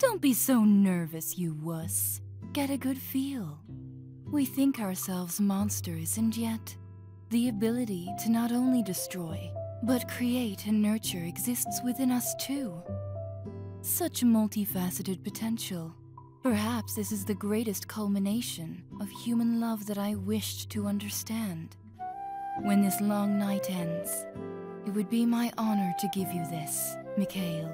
Don't be so nervous, you wuss. Get a good feel. We think ourselves monsters, and yet, the ability to not only destroy, but create and nurture exists within us too. Such multifaceted potential. Perhaps this is the greatest culmination of human love that I wished to understand. When this long night ends, it would be my honor to give you this, Mikhail.